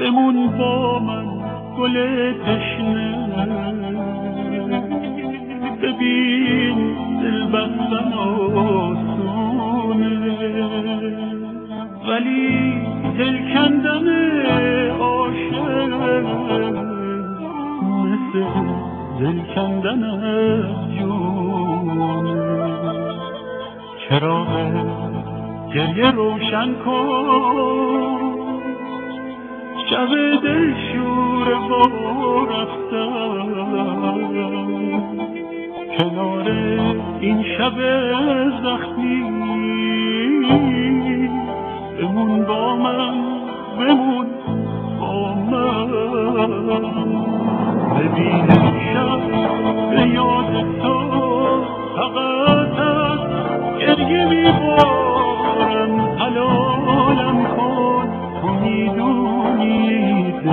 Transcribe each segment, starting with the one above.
بمون با من گل تشنه. ببین دل بستن آسونه. ولی دل کندن دل کندن جونه چراغ گریه روشن کن. شب دل شور با رفتن کنار این شب زخمی. بمون با من بمون با من. ببین شب به تو فقط از گریه میبارم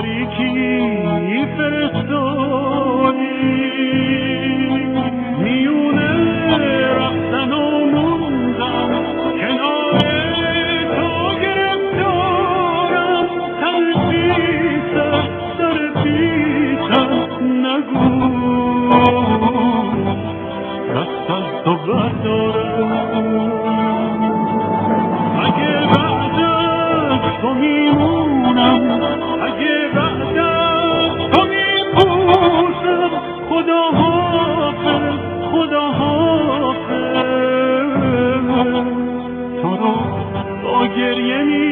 تاریکی فرستادی تو حافظ تو رو با گریه می